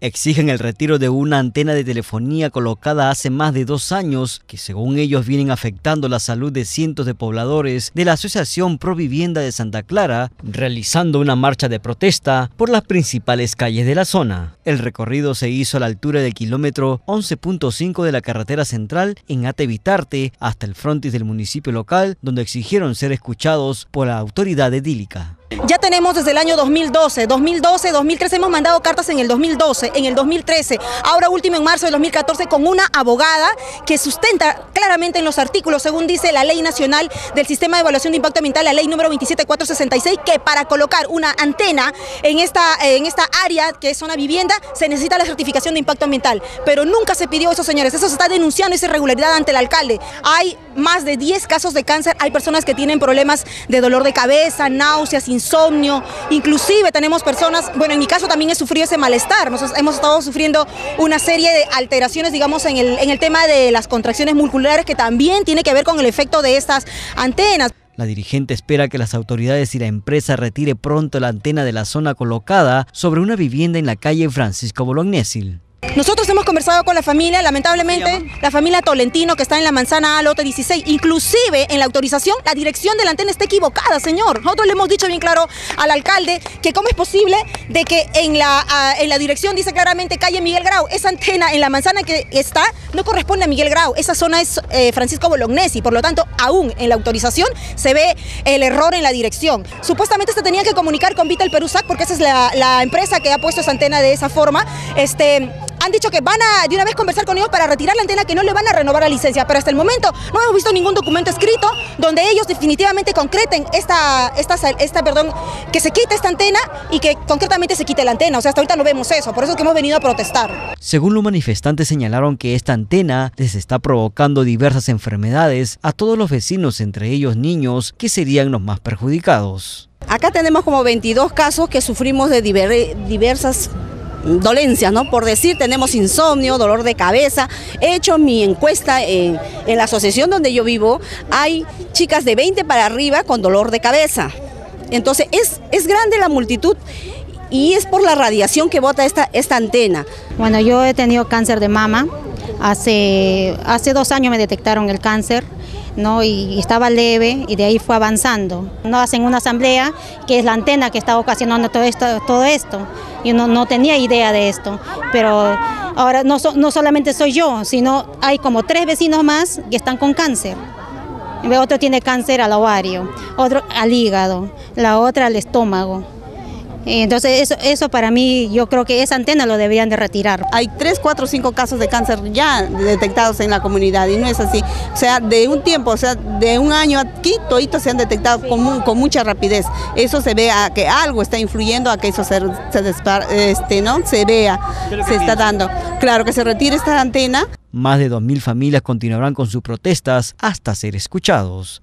exigen el retiro de una antena de telefonía colocada hace más de dos años que según ellos vienen afectando la salud de cientos de pobladores de la Asociación Pro Vivienda de Santa Clara, realizando una marcha de protesta por las principales calles de la zona. El recorrido se hizo a la altura del kilómetro 11.5 de la carretera central en Atevitarte hasta el frontis del municipio local, donde exigieron ser escuchados por la autoridad edílica. Ya tenemos desde el año 2012, 2012, 2013, hemos mandado cartas en el 2012, en el 2013, ahora último en marzo del 2014 con una abogada que sustenta claramente en los artículos, según dice la Ley Nacional del Sistema de Evaluación de Impacto Ambiental, la Ley número 27466, que para colocar una antena en esta, en esta área que es zona vivienda se necesita la certificación de impacto ambiental, pero nunca se pidió eso, señores, eso se está denunciando esa irregularidad ante el alcalde. Hay más de 10 casos de cáncer, hay personas que tienen problemas de dolor de cabeza, náuseas, insomnio, inclusive tenemos personas, bueno, en mi caso también he sufrido ese malestar, hemos estado sufriendo una serie de alteraciones, digamos, en el, en el tema de las contracciones musculares que también tiene que ver con el efecto de estas antenas. La dirigente espera que las autoridades y la empresa retire pronto la antena de la zona colocada sobre una vivienda en la calle Francisco Bolognesil. Nosotros hemos conversado con la familia, lamentablemente, la familia Tolentino que está en la manzana A, lote 16. Inclusive en la autorización, la dirección de la antena está equivocada, señor. Nosotros le hemos dicho bien claro al alcalde que cómo es posible de que en la, en la dirección dice claramente calle Miguel Grau. Esa antena en la manzana que está no corresponde a Miguel Grau. Esa zona es eh, Francisco Bolognesi. Por lo tanto, aún en la autorización se ve el error en la dirección. Supuestamente se tenía que comunicar con Vital Perusac porque esa es la, la empresa que ha puesto esa antena de esa forma. Este, han dicho que van a de una vez conversar con ellos para retirar la antena, que no le van a renovar la licencia, pero hasta el momento no hemos visto ningún documento escrito donde ellos definitivamente concreten esta, esta, esta perdón, que se quite esta antena y que concretamente se quite la antena. O sea, hasta ahorita no vemos eso, por eso es que hemos venido a protestar. Según los manifestantes señalaron que esta antena les está provocando diversas enfermedades a todos los vecinos, entre ellos niños, que serían los más perjudicados. Acá tenemos como 22 casos que sufrimos de diversas dolencias, ¿no? Por decir, tenemos insomnio, dolor de cabeza. He hecho mi encuesta en, la asociación donde yo vivo. Hay chicas de 20 para arriba con dolor de cabeza. Entonces, es, es grande la multitud y es por la radiación que bota esta, esta antena. Bueno, yo he tenido cáncer de mama. Hace, hace dos años me detectaron el cáncer. ¿No? Y, estaba leve y de ahí fue avanzando. No hacen una asamblea que es la antena que está ocasionando todo esto. Todo esto. Yo no, no tenía idea de esto, pero ahora no, no solamente soy yo, sino hay como tres vecinos más que están con cáncer. Otro tiene cáncer al ovario, otro al hígado, la otra al estómago. Entonces eso, eso para mí, yo creo que esa antena lo deberían de retirar. Hay tres, cuatro, cinco casos de cáncer ya detectados en la comunidad y no es así. O sea, de un tiempo, o sea, de un año aquí, toditos se han detectado con, con mucha rapidez. Eso se ve a que algo está influyendo a que eso se, se, este, ¿no? se vea, se está dando. Claro, que se retire esta antena. Más de 2.000 familias continuarán con sus protestas hasta ser escuchados.